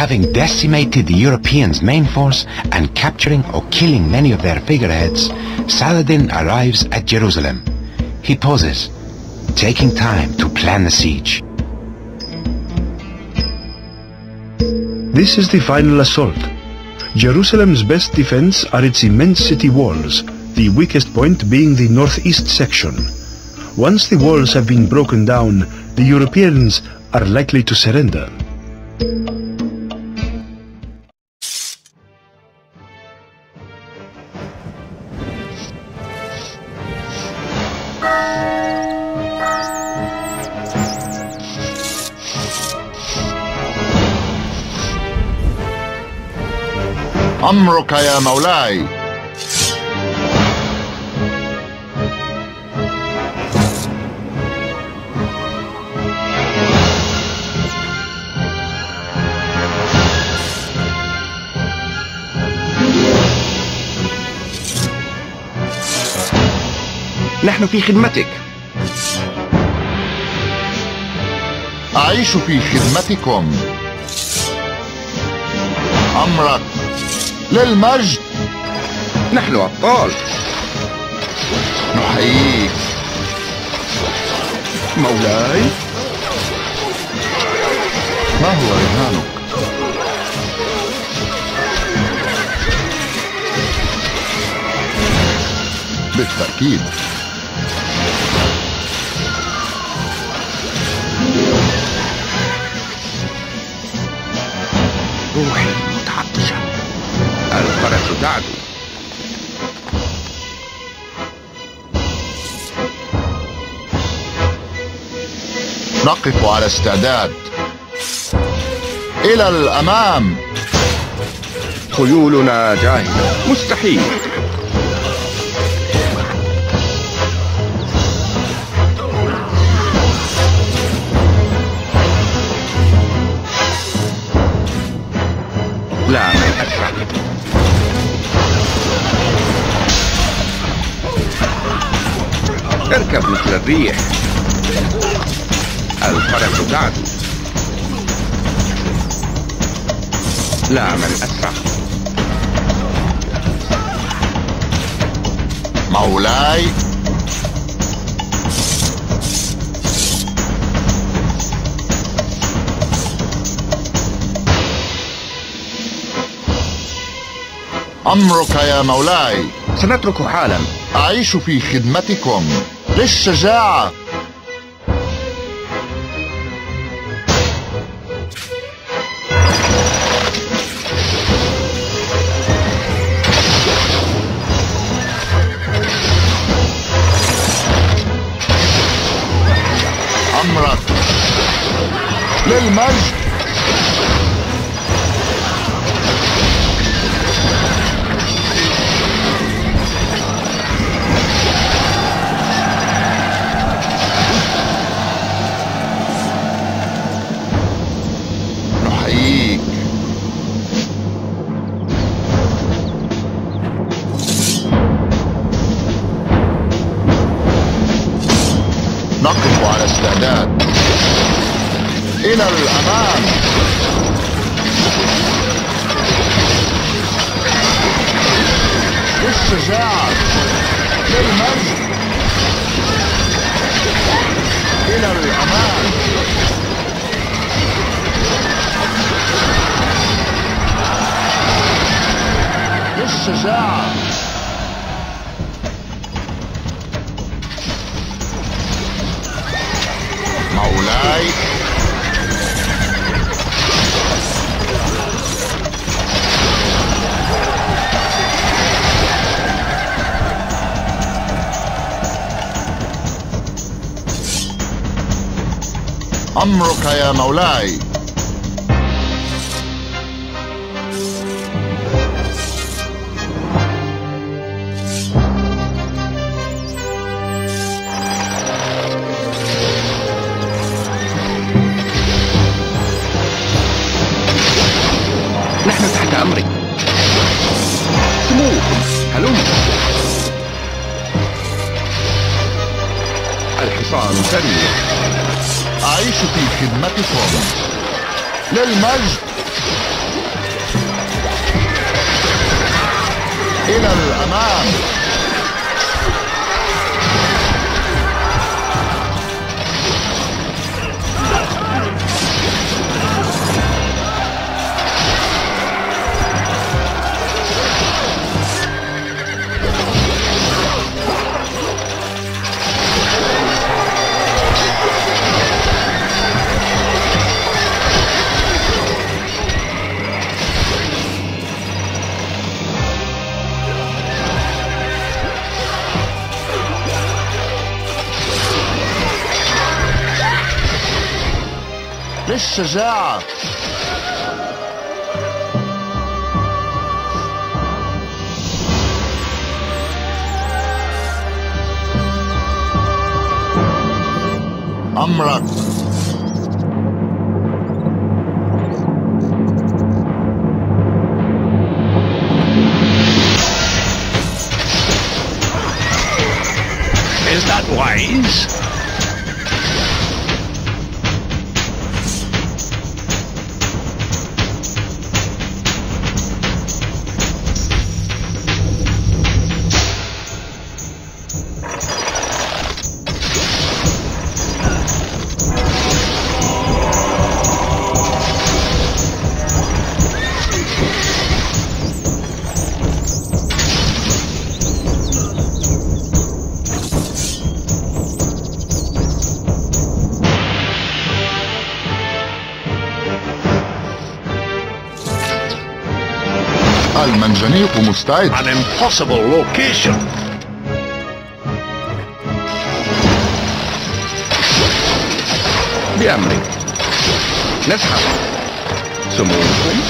Having decimated the Europeans' main force and capturing or killing many of their figureheads, Saladin arrives at Jerusalem. He pauses, taking time to plan the siege. This is the final assault. Jerusalem's best defense are its immense city walls, the weakest point being the northeast section. Once the walls have been broken down, the Europeans are likely to surrender. أمرك يا مولاي. نحن في خدمتك. أعيش في خدمتكم. أمرك للمجد. نحن أبطال. نحييك. مولاي. ما هو رهانك بالتأكيد. نقف على استعداد. إلى الأمام. خيولنا جاهزة مستحيل. لا. من اركب مثل الريح. الفرس تعدو لا من أسرع. مولاي. أمرك يا مولاي. سنترك حالا. أعيش في خدمتكم للشجاعة. للمجد للشجاعة للمجد إلى الأمام للشجاعة مولاي. أمرك يا مولاي للمجد إلى الأمام Gérard Amrak. Is that wise? tight. An impossible location. Bien. Let's have it. Some more, please.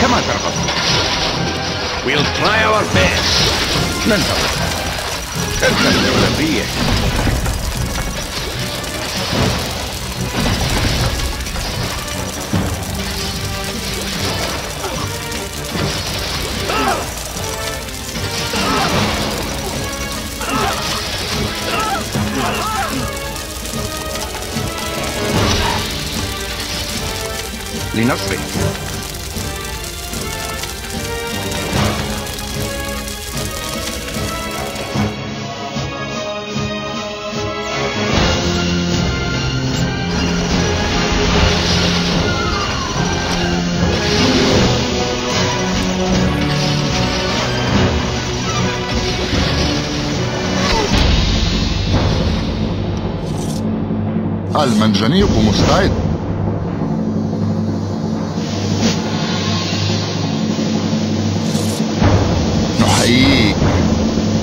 Come on, Tarpas. We'll try our best. Mental. There will be it. لنصرك المنجنيق مستعد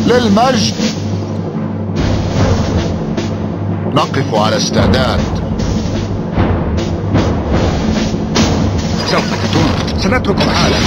للمجد. نقف على استعداد. سوف تتم سنترك حالا.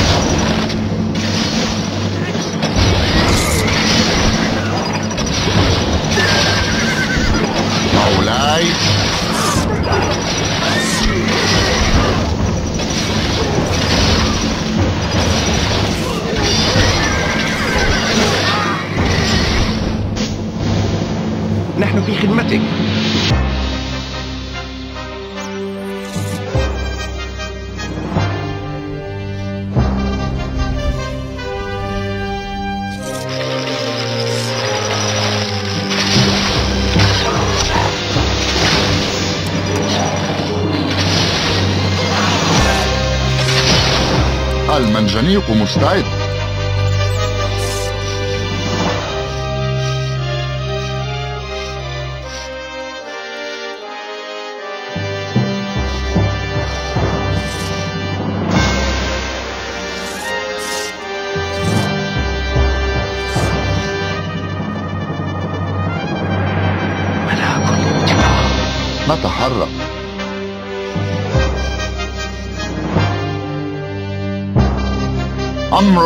المنجنيق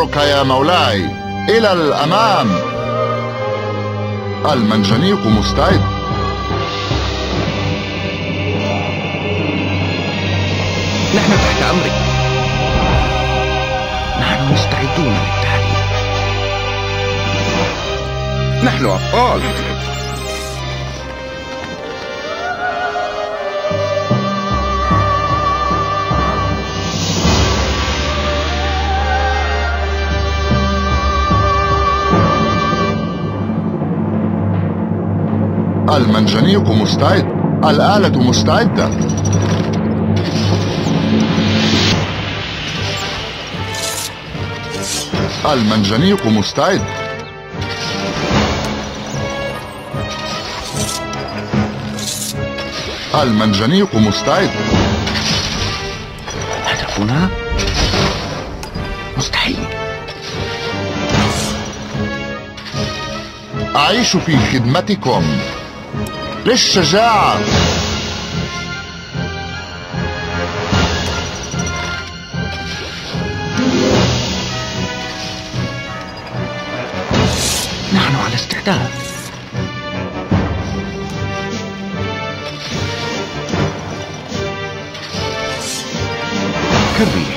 أمرك يا مولاي. إلى الأمام. المنجنيق مستعد. نحن تحت أمرك. نحن مستعدون للتحرير نحن أبطال. المنجنيق مستعد. الآلة مستعدة. المنجنيق مستعد. المنجنيق مستعد. هدفنا مستحيل. أعيش في خدمتكم. للشجاعة. نحن على استعداد. كري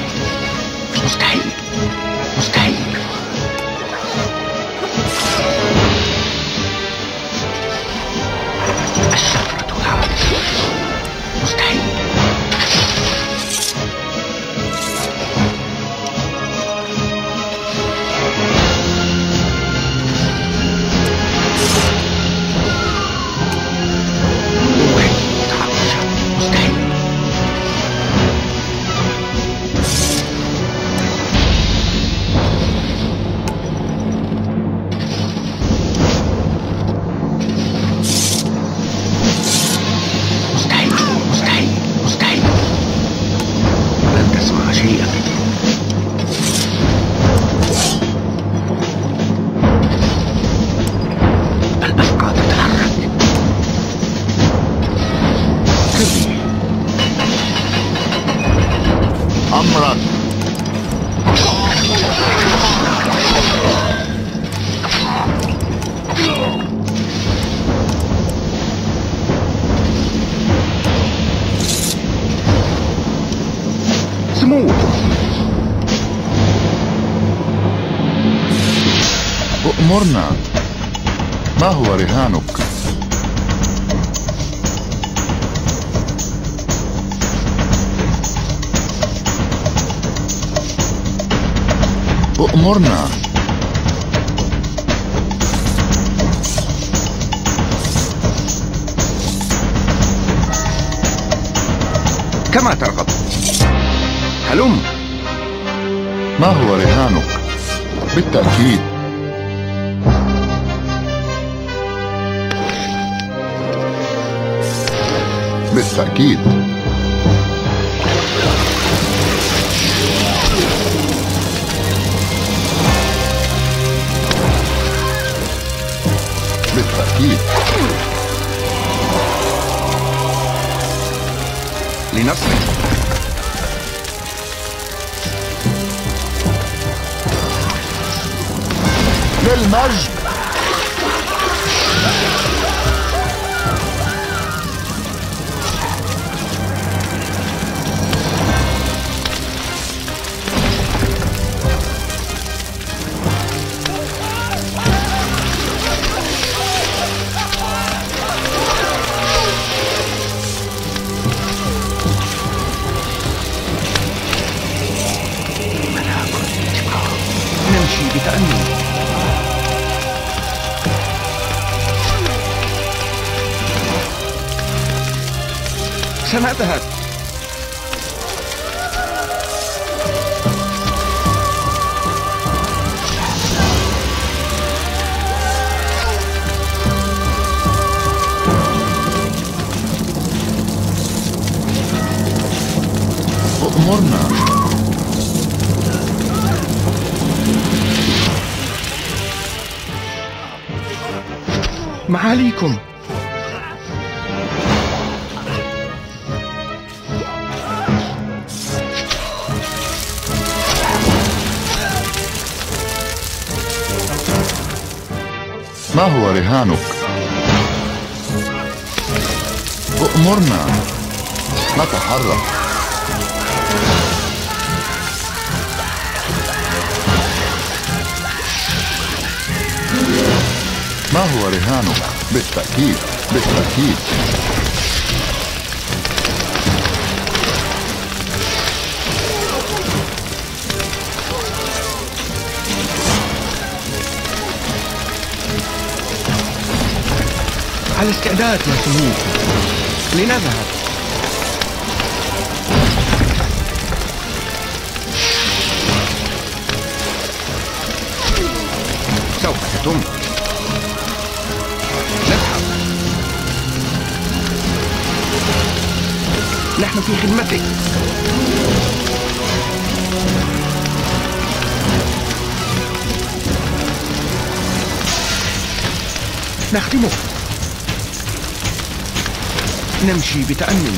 أؤمرنا ما هو رهانك؟ أؤمرنا كما ترغب. هلم. ما هو رهانك؟ بالتأكيد. بالتأكيد بالتأكيد لنصرك للمجد ملاك سنذهب أؤمرنا معاليكم. ما هو رهانك؟ أؤمرنا نتحرك. ما هو رهانك؟ بالتأكيد بالتأكيد. على استعداد يا سمو لنذهب. سوف تتم. نذهب. نحن في خدمتك. نخدمك نمشي بتأني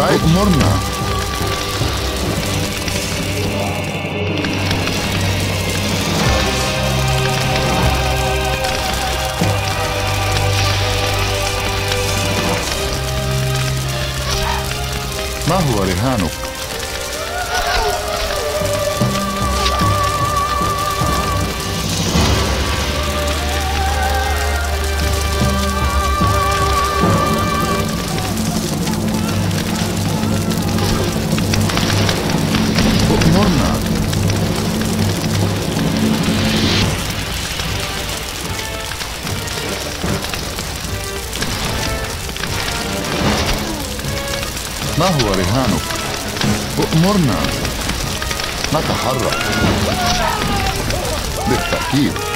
المنجنيق مستعد هو رهانك؟ أمرنا. نتحرك. بالتأكيد.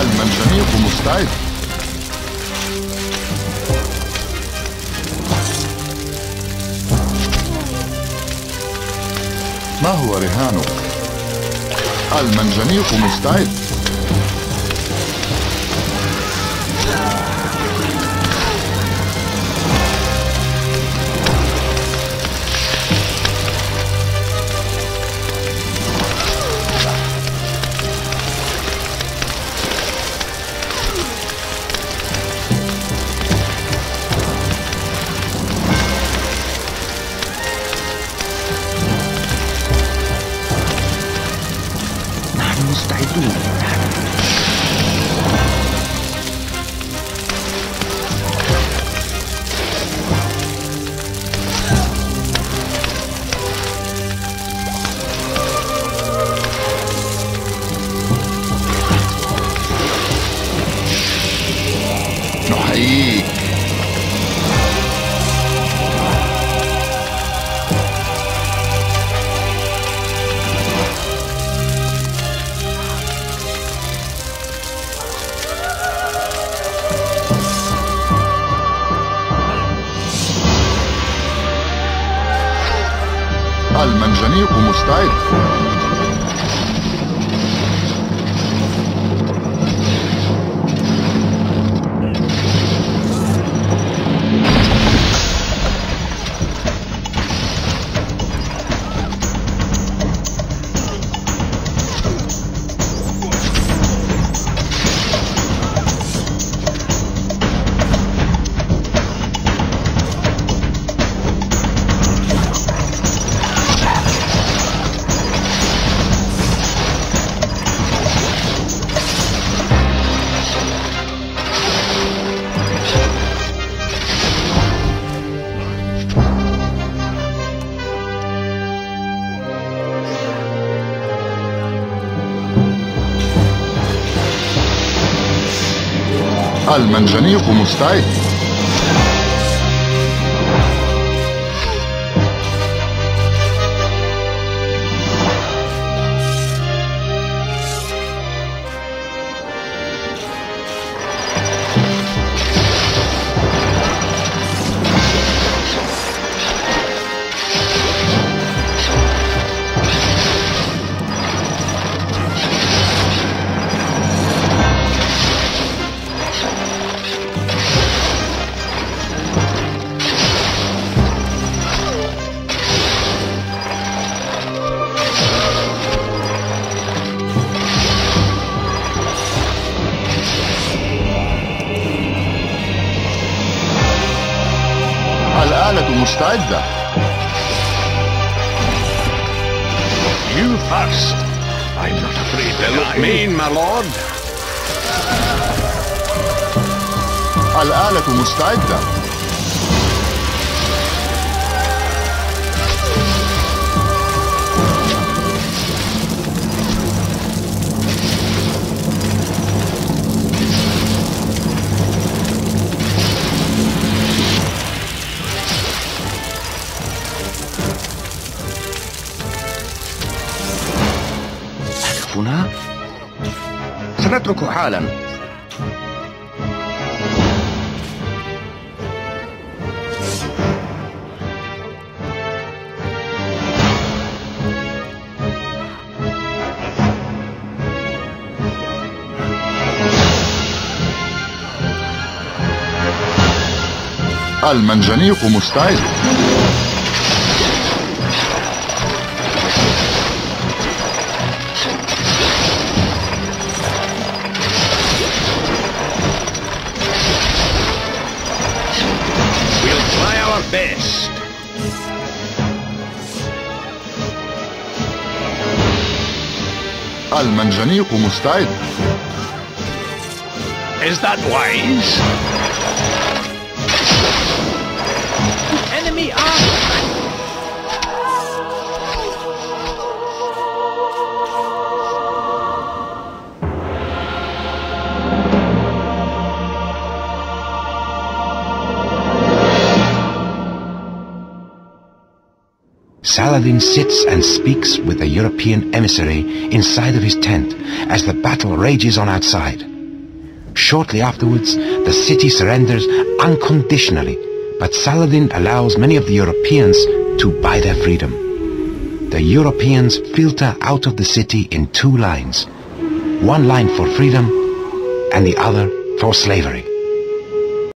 المنجنيق مستعد ما هو رهانك؟ المنجنيق مستعد está doendo. المنجنيق مستعد. الآلة مستعدة You first. I'm not afraid to look mean, my lord. الآلة مستعدة سنتركه حالا. المنجنيق مستعد. المنجنيق مستعد Is that wise? Enemy army! Saladin sits and speaks with a European emissary inside of his tent as the battle rages on outside. Shortly afterwards, the city surrenders unconditionally, but Saladin allows many of the Europeans to buy their freedom. The Europeans filter out of the city in two lines. One line for freedom and the other for slavery.